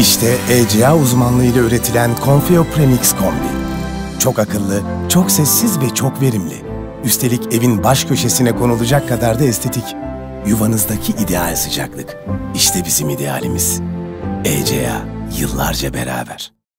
İşte ECA uzmanlığıyla üretilen Confio Premix Kombi. Çok akıllı, çok sessiz ve çok verimli. Üstelik evin baş köşesine konulacak kadar da estetik. Yuvanızdaki ideal sıcaklık. İşte bizim idealimiz. ECA, yıllarca beraber.